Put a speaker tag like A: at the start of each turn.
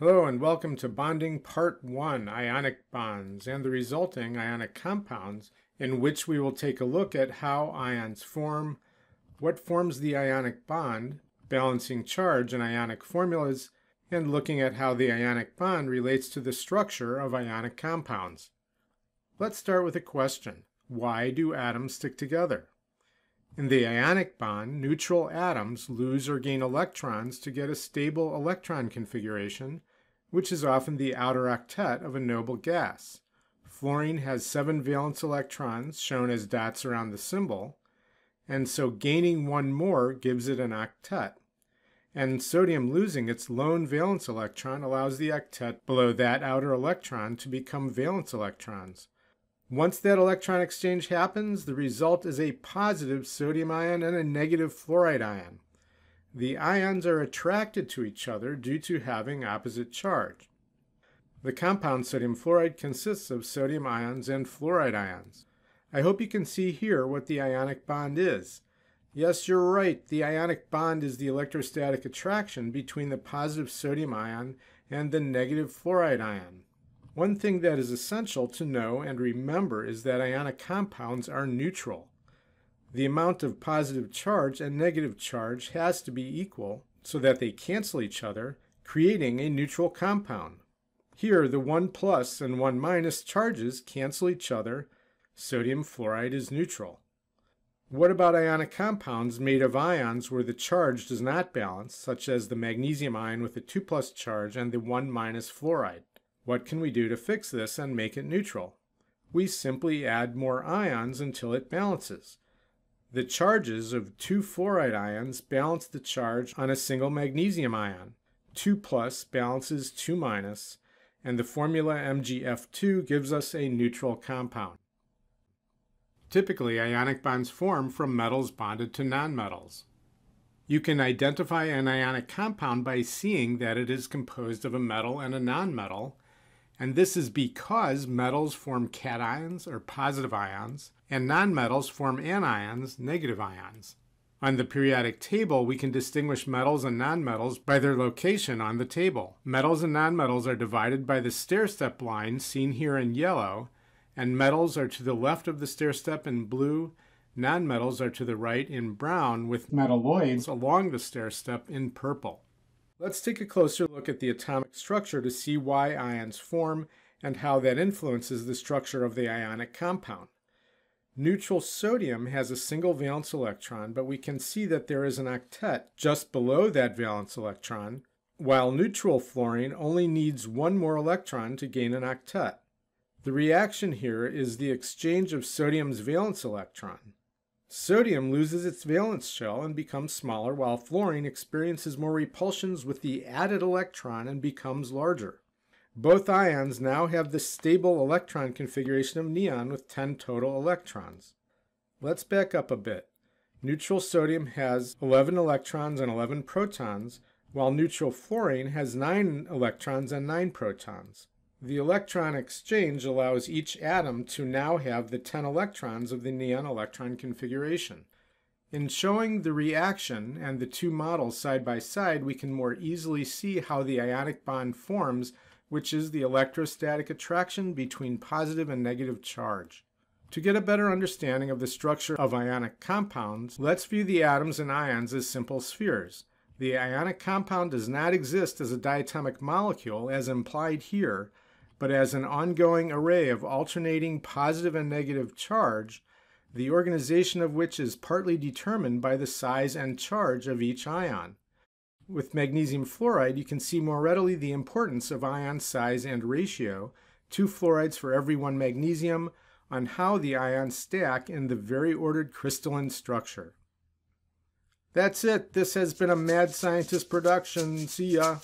A: Hello and welcome to Bonding Part 1, Ionic Bonds, and the resulting ionic compounds, in which we will take a look at how ions form, what forms the ionic bond, balancing charge and ionic formulas, and looking at how the ionic bond relates to the structure of ionic compounds. Let's start with a question. Why do atoms stick together? In the ionic bond, neutral atoms lose or gain electrons to get a stable electron configuration, which is often the outer octet of a noble gas. Fluorine has seven valence electrons, shown as dots around the symbol, and so gaining one more gives it an octet. And sodium losing its lone valence electron allows the octet below that outer electron to become valence electrons. Once that electron exchange happens, the result is a positive sodium ion and a negative fluoride ion. The ions are attracted to each other due to having opposite charge. The compound sodium fluoride consists of sodium ions and fluoride ions. I hope you can see here what the ionic bond is. Yes, you're right, the ionic bond is the electrostatic attraction between the positive sodium ion and the negative fluoride ion. One thing that is essential to know and remember is that ionic compounds are neutral. The amount of positive charge and negative charge has to be equal so that they cancel each other, creating a neutral compound. Here, the 1 plus and 1 minus charges cancel each other. Sodium fluoride is neutral. What about ionic compounds made of ions where the charge does not balance, such as the magnesium ion with a 2 plus charge and the 1 minus fluoride? What can we do to fix this and make it neutral? We simply add more ions until it balances. The charges of two fluoride ions balance the charge on a single magnesium ion. 2 plus balances 2 minus, and the formula MgF2 gives us a neutral compound. Typically, ionic bonds form from metals bonded to nonmetals. You can identify an ionic compound by seeing that it is composed of a metal and a nonmetal, and this is because metals form cations or positive ions, and nonmetals form anions, negative ions. On the periodic table, we can distinguish metals and nonmetals by their location on the table. Metals and nonmetals are divided by the stair-step line seen here in yellow, and metals are to the left of the stair-step in blue, nonmetals are to the right in brown, with metalloids along the stair-step in purple. Let's take a closer look at the atomic structure to see why ions form and how that influences the structure of the ionic compound. Neutral sodium has a single valence electron, but we can see that there is an octet just below that valence electron, while neutral fluorine only needs one more electron to gain an octet. The reaction here is the exchange of sodium's valence electron. Sodium loses its valence shell and becomes smaller, while fluorine experiences more repulsions with the added electron and becomes larger. Both ions now have the stable electron configuration of neon with 10 total electrons. Let's back up a bit. Neutral sodium has 11 electrons and 11 protons, while neutral fluorine has 9 electrons and 9 protons. The electron exchange allows each atom to now have the 10 electrons of the neon electron configuration. In showing the reaction and the two models side by side, we can more easily see how the ionic bond forms, which is the electrostatic attraction between positive and negative charge. To get a better understanding of the structure of ionic compounds, let's view the atoms and ions as simple spheres. The ionic compound does not exist as a diatomic molecule as implied here, but as an ongoing array of alternating positive and negative charge, the organization of which is partly determined by the size and charge of each ion. With magnesium fluoride, you can see more readily the importance of ion size and ratio, two fluorides for every one magnesium, on how the ions stack in the very ordered crystalline structure. That's it. This has been a Mad Scientist production. See ya.